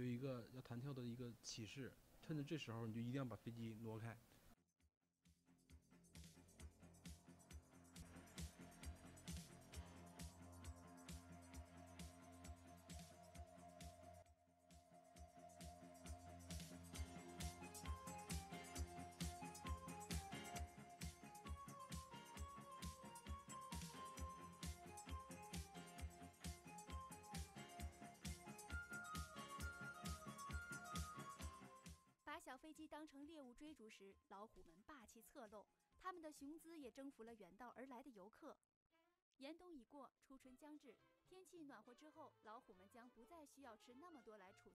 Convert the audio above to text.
有一个要弹跳的一个启示，趁着这时候你就一定要把飞机挪开。时，老虎们霸气侧漏，它们的雄姿也征服了远道而来的游客。严冬已过，初春将至，天气暖和之后，老虎们将不再需要吃那么多来储